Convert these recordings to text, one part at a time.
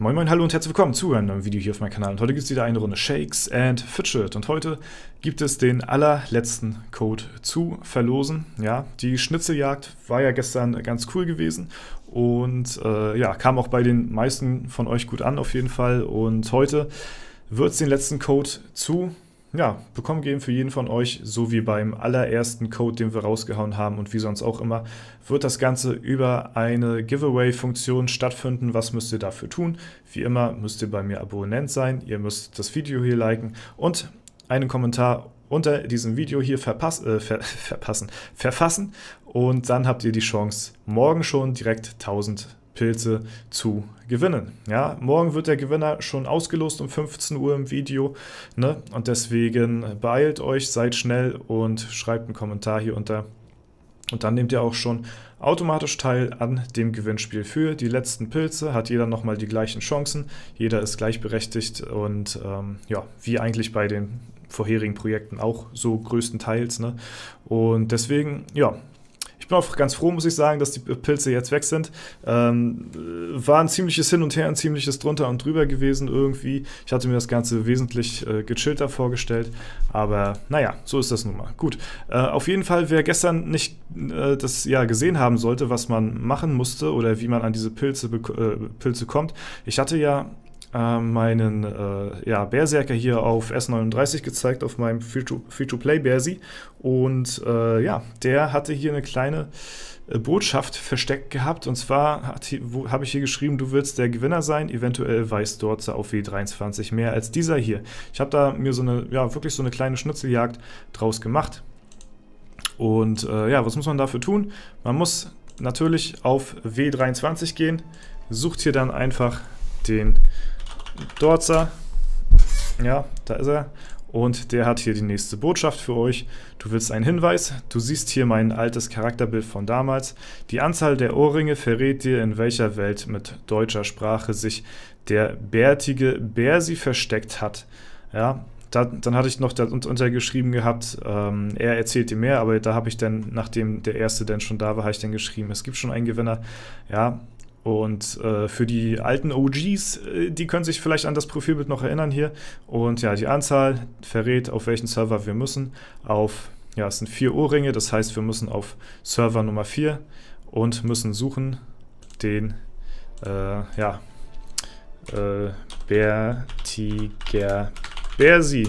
Moin Moin, hallo und herzlich willkommen zu einem neuen Video hier auf meinem Kanal. Und heute gibt es wieder eine Runde Shakes and Fidget. Und heute gibt es den allerletzten Code zu verlosen. Ja, die Schnitzeljagd war ja gestern ganz cool gewesen und äh, ja, kam auch bei den meisten von euch gut an auf jeden Fall. Und heute wird es den letzten Code zu ja, bekommen geben für jeden von euch, so wie beim allerersten Code, den wir rausgehauen haben und wie sonst auch immer, wird das Ganze über eine Giveaway-Funktion stattfinden. Was müsst ihr dafür tun? Wie immer müsst ihr bei mir Abonnent sein, ihr müsst das Video hier liken und einen Kommentar unter diesem Video hier verpass äh, ver verpassen, verfassen und dann habt ihr die Chance, morgen schon direkt 1000 Pilze zu gewinnen. Ja, morgen wird der Gewinner schon ausgelost um 15 Uhr im Video. Ne? Und deswegen beeilt euch, seid schnell und schreibt einen Kommentar hier unter. Und dann nehmt ihr auch schon automatisch teil an dem Gewinnspiel für die letzten Pilze. Hat jeder nochmal die gleichen Chancen. Jeder ist gleichberechtigt und ähm, ja, wie eigentlich bei den vorherigen Projekten auch so größtenteils. Ne? Und deswegen, ja, ich bin auch ganz froh, muss ich sagen, dass die Pilze jetzt weg sind. Ähm, war ein ziemliches Hin und Her, ein ziemliches drunter und drüber gewesen irgendwie. Ich hatte mir das Ganze wesentlich äh, gechillter vorgestellt, aber naja, so ist das nun mal. Gut, äh, auf jeden Fall, wer gestern nicht äh, das ja gesehen haben sollte, was man machen musste oder wie man an diese Pilze, äh, Pilze kommt. Ich hatte ja äh, meinen äh, ja, Berserker hier auf S39 gezeigt, auf meinem Free-to-Play Bersi. Und äh, ja, der hatte hier eine kleine äh, Botschaft versteckt gehabt. Und zwar habe ich hier geschrieben, du willst der Gewinner sein. Eventuell weiß dort auf W23 mehr als dieser hier. Ich habe da mir so eine, ja, wirklich so eine kleine Schnitzeljagd draus gemacht. Und äh, ja, was muss man dafür tun? Man muss natürlich auf W23 gehen, sucht hier dann einfach den Dorzer. Ja, da ist er. Und der hat hier die nächste Botschaft für euch. Du willst einen Hinweis. Du siehst hier mein altes Charakterbild von damals. Die Anzahl der Ohrringe verrät dir, in welcher Welt mit deutscher Sprache sich der bärtige Bersi versteckt hat. Ja, da, dann hatte ich noch darunter geschrieben gehabt, ähm, er erzählt dir mehr, aber da habe ich dann, nachdem der erste dann schon da war, habe ich dann geschrieben, es gibt schon einen Gewinner. Ja, und äh, für die alten OGs, äh, die können sich vielleicht an das Profilbild noch erinnern hier. Und ja, die Anzahl verrät, auf welchen Server wir müssen. Auf, ja, es sind vier Ohrringe, das heißt, wir müssen auf Server Nummer 4 und müssen suchen den, äh, ja, äh, Bertiger Bersi.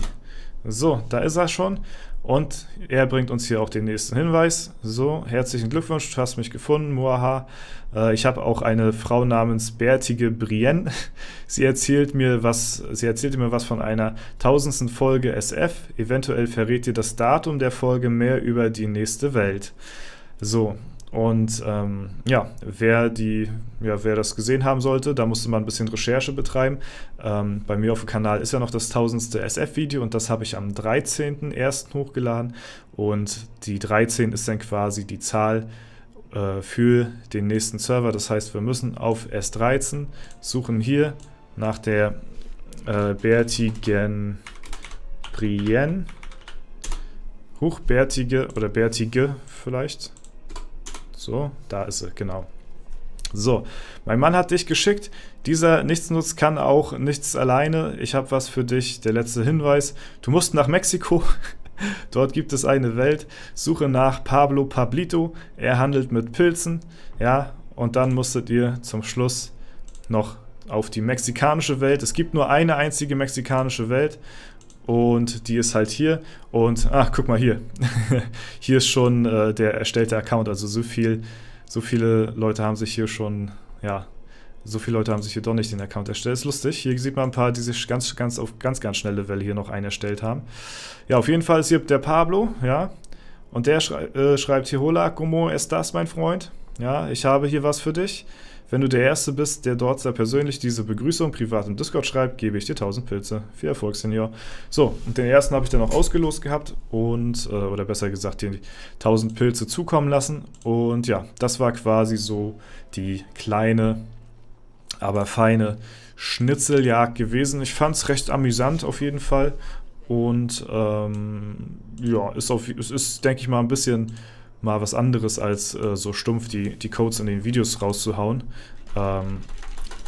So, da ist er schon. Und er bringt uns hier auch den nächsten Hinweis. So, herzlichen Glückwunsch, du hast mich gefunden, Muaha. Äh, ich habe auch eine Frau namens Bärtige Brienne. Sie erzählt mir was, sie erzählte mir was von einer tausendsten Folge SF. Eventuell verrät dir das Datum der Folge mehr über die nächste Welt. So, und ähm, ja, wer die, ja, wer das gesehen haben sollte, da musste man ein bisschen Recherche betreiben. Ähm, bei mir auf dem Kanal ist ja noch das tausendste SF-Video und das habe ich am 13.01. hochgeladen. Und die 13 ist dann quasi die Zahl äh, für den nächsten Server. Das heißt, wir müssen auf S13 suchen hier nach der äh, Bertigen Brienne. Hochbärtige oder Bärtige vielleicht. So, da ist sie, genau. So, mein Mann hat dich geschickt. Dieser Nichtsnutz kann auch nichts alleine. Ich habe was für dich. Der letzte Hinweis. Du musst nach Mexiko. Dort gibt es eine Welt. Suche nach Pablo Pablito. Er handelt mit Pilzen. Ja, und dann musstet ihr zum Schluss noch auf die mexikanische Welt. Es gibt nur eine einzige mexikanische Welt und die ist halt hier. Und, ach, guck mal hier. hier ist schon äh, der erstellte Account. Also so viel, so viele Leute haben sich hier schon, ja, so viele Leute haben sich hier doch nicht den Account erstellt. Ist lustig. Hier sieht man ein paar, die sich ganz, ganz auf ganz, ganz schnelle Welle hier noch einen erstellt haben. Ja, auf jeden Fall ist hier der Pablo, ja. Und der schrei äh, schreibt hier, Hola, como estás, mein Freund? Ja, ich habe hier was für dich. Wenn du der Erste bist, der dort sehr persönlich diese Begrüßung privat im Discord schreibt, gebe ich dir 1000 Pilze. Viel Erfolg, Senior. So, und den ersten habe ich dann auch ausgelost gehabt und, äh, oder besser gesagt, die 1000 Pilze zukommen lassen. Und ja, das war quasi so die kleine, aber feine Schnitzeljagd gewesen. Ich fand es recht amüsant auf jeden Fall. und ähm, ja, ist auf, ist, denke ich mal, ein bisschen mal was anderes als äh, so stumpf die, die Codes in den Videos rauszuhauen. Ähm,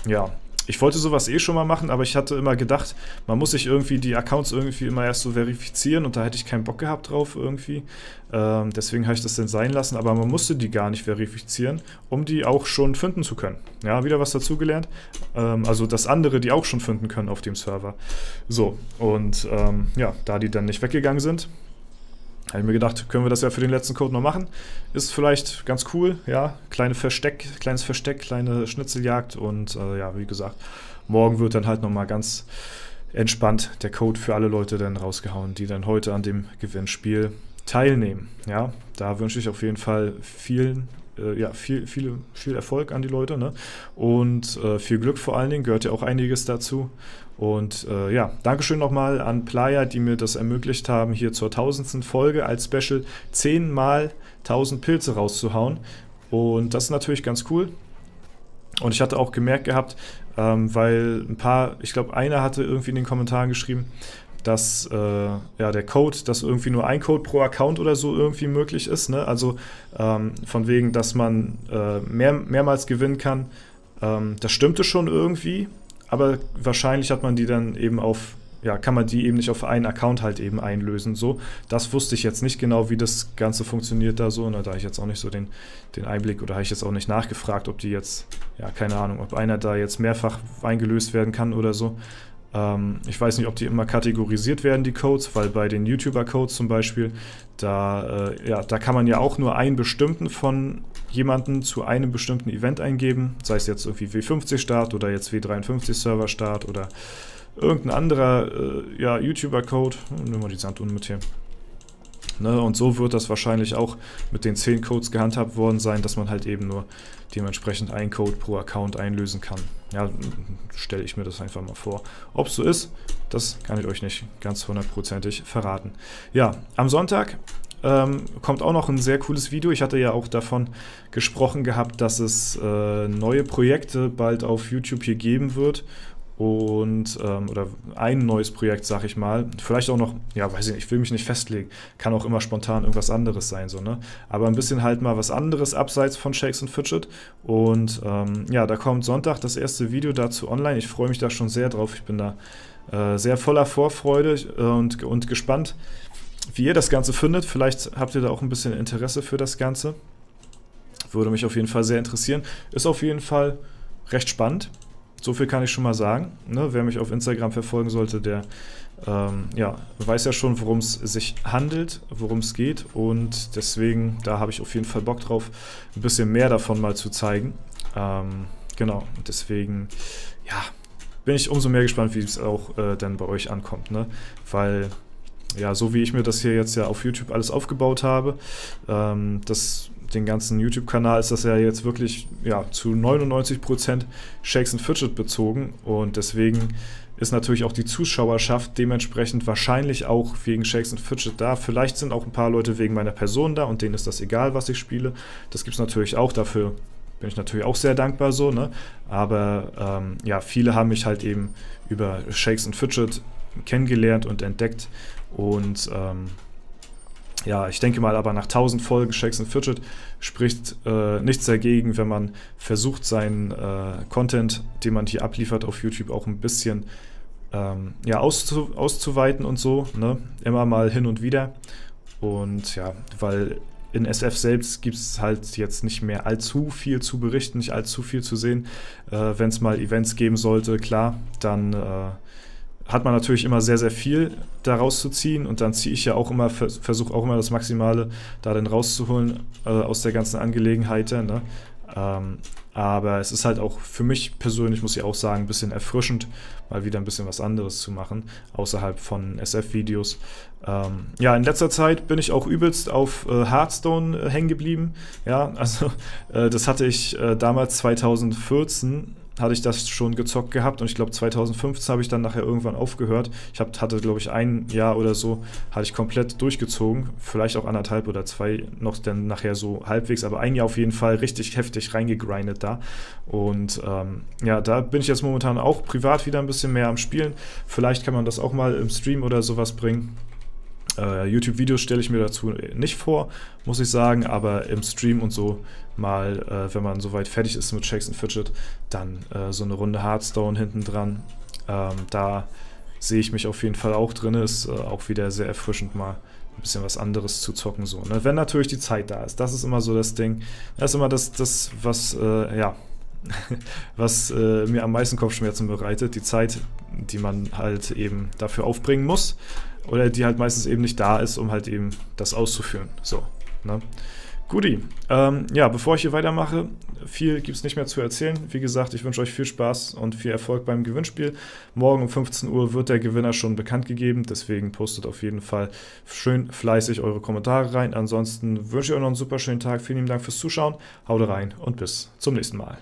ja, ich wollte sowas eh schon mal machen, aber ich hatte immer gedacht, man muss sich irgendwie die Accounts irgendwie immer erst so verifizieren und da hätte ich keinen Bock gehabt drauf irgendwie. Ähm, deswegen habe ich das dann sein lassen, aber man musste die gar nicht verifizieren, um die auch schon finden zu können. Ja, wieder was dazugelernt. Ähm, also das andere, die auch schon finden können auf dem Server. So, und ähm, ja, da die dann nicht weggegangen sind, habe ich mir gedacht, können wir das ja für den letzten Code noch machen. Ist vielleicht ganz cool, ja. Kleine Versteck, kleines Versteck, kleine Schnitzeljagd und äh, ja, wie gesagt, morgen wird dann halt nochmal ganz entspannt der Code für alle Leute dann rausgehauen, die dann heute an dem Gewinnspiel teilnehmen. Ja, da wünsche ich auf jeden Fall vielen äh, ja, viel, viel, viel Erfolg an die Leute ne? und äh, viel Glück vor allen Dingen, gehört ja auch einiges dazu. Und äh, ja, Dankeschön nochmal an Playa, die mir das ermöglicht haben, hier zur tausendsten Folge als Special 10 mal 1000 Pilze rauszuhauen. Und das ist natürlich ganz cool. Und ich hatte auch gemerkt gehabt, ähm, weil ein paar, ich glaube, einer hatte irgendwie in den Kommentaren geschrieben, dass äh, ja, der Code, dass irgendwie nur ein Code pro Account oder so irgendwie möglich ist. Ne? Also ähm, von wegen, dass man äh, mehr, mehrmals gewinnen kann. Ähm, das stimmte schon irgendwie, aber wahrscheinlich hat man die dann eben auf, ja, kann man die eben nicht auf einen Account halt eben einlösen. So, das wusste ich jetzt nicht genau, wie das Ganze funktioniert da so. Ne? Da habe ich jetzt auch nicht so den, den Einblick oder habe ich jetzt auch nicht nachgefragt, ob die jetzt, ja, keine Ahnung, ob einer da jetzt mehrfach eingelöst werden kann oder so. Ähm, ich weiß nicht, ob die immer kategorisiert werden, die Codes, weil bei den YouTuber-Codes zum Beispiel, da, äh, ja, da kann man ja auch nur einen bestimmten von jemandem zu einem bestimmten Event eingeben, sei es jetzt irgendwie W50-Start oder jetzt W53-Server-Start oder irgendein anderer äh, ja, YouTuber-Code. Nehmen wir die Sandunne mit hier. Ne? Und so wird das wahrscheinlich auch mit den 10 Codes gehandhabt worden sein, dass man halt eben nur dementsprechend einen Code pro Account einlösen kann. Ja, stelle ich mir das einfach mal vor. Ob es so ist, das kann ich euch nicht ganz hundertprozentig verraten. Ja, am Sonntag ähm, kommt auch noch ein sehr cooles Video. Ich hatte ja auch davon gesprochen gehabt, dass es äh, neue Projekte bald auf YouTube hier geben wird und ähm, oder ein neues Projekt, sag ich mal. Vielleicht auch noch, ja, weiß ich nicht, ich will mich nicht festlegen. Kann auch immer spontan irgendwas anderes sein, so, ne? Aber ein bisschen halt mal was anderes abseits von Shakes und Fidget. Und ähm, ja, da kommt Sonntag das erste Video dazu online. Ich freue mich da schon sehr drauf. Ich bin da äh, sehr voller Vorfreude und, und gespannt, wie ihr das Ganze findet. Vielleicht habt ihr da auch ein bisschen Interesse für das Ganze. Würde mich auf jeden Fall sehr interessieren. Ist auf jeden Fall recht spannend. So viel kann ich schon mal sagen. Ne? Wer mich auf Instagram verfolgen sollte, der ähm, ja, weiß ja schon, worum es sich handelt, worum es geht. Und deswegen, da habe ich auf jeden Fall Bock drauf, ein bisschen mehr davon mal zu zeigen. Ähm, genau, deswegen, ja, bin ich umso mehr gespannt, wie es auch äh, dann bei euch ankommt. Ne? Weil, ja, so wie ich mir das hier jetzt ja auf YouTube alles aufgebaut habe, ähm, das den ganzen YouTube-Kanal ist das ja jetzt wirklich ja, zu 99% Shakes and Fidget bezogen und deswegen ist natürlich auch die Zuschauerschaft dementsprechend wahrscheinlich auch wegen Shakes and Fidget da. Vielleicht sind auch ein paar Leute wegen meiner Person da und denen ist das egal, was ich spiele. Das gibt es natürlich auch, dafür bin ich natürlich auch sehr dankbar so, ne? Aber ähm, ja, viele haben mich halt eben über Shakes and Fidget kennengelernt und entdeckt und ähm, ja, ich denke mal aber nach 1000 Folgen Shakes and Fidget spricht äh, nichts dagegen, wenn man versucht, seinen äh, Content, den man hier abliefert auf YouTube, auch ein bisschen ähm, ja, auszu auszuweiten und so. Ne? Immer mal hin und wieder. Und ja, weil in SF selbst gibt es halt jetzt nicht mehr allzu viel zu berichten, nicht allzu viel zu sehen. Äh, wenn es mal Events geben sollte, klar, dann äh, hat man natürlich immer sehr, sehr viel daraus zu ziehen und dann ziehe ich ja auch immer, versuche auch immer das Maximale da dann rauszuholen äh, aus der ganzen Angelegenheit. Ne? Ähm, aber es ist halt auch für mich persönlich, muss ich auch sagen, ein bisschen erfrischend, mal wieder ein bisschen was anderes zu machen, außerhalb von SF-Videos. Ähm, ja, in letzter Zeit bin ich auch übelst auf äh, Hearthstone äh, hängen geblieben. Ja, also äh, das hatte ich äh, damals 2014 hatte ich das schon gezockt gehabt und ich glaube 2015 habe ich dann nachher irgendwann aufgehört. Ich hab, hatte, glaube ich, ein Jahr oder so, hatte ich komplett durchgezogen, vielleicht auch anderthalb oder zwei noch dann nachher so halbwegs, aber ein Jahr auf jeden Fall richtig heftig reingegrindet da. Und ähm, ja, da bin ich jetzt momentan auch privat wieder ein bisschen mehr am Spielen. Vielleicht kann man das auch mal im Stream oder sowas bringen. Uh, YouTube-Videos stelle ich mir dazu nicht vor, muss ich sagen, aber im Stream und so mal, äh, wenn man soweit fertig ist mit Shakes and Fidget, dann äh, so eine Runde Hearthstone hinten dran. Ähm, da sehe ich mich auf jeden Fall auch drin. Ist äh, auch wieder sehr erfrischend mal ein bisschen was anderes zu zocken. So, ne? Wenn natürlich die Zeit da ist. Das ist immer so das Ding. Das ist immer das, das was, äh, ja, was äh, mir am meisten Kopfschmerzen bereitet. Die Zeit, die man halt eben dafür aufbringen muss oder die halt meistens eben nicht da ist, um halt eben das auszuführen. So, ne? Guti, ähm, ja, bevor ich hier weitermache, viel gibt es nicht mehr zu erzählen. Wie gesagt, ich wünsche euch viel Spaß und viel Erfolg beim Gewinnspiel. Morgen um 15 Uhr wird der Gewinner schon bekannt gegeben, deswegen postet auf jeden Fall schön fleißig eure Kommentare rein. Ansonsten wünsche ich euch noch einen super schönen Tag. Vielen lieben Dank fürs Zuschauen. Haut rein und bis zum nächsten Mal.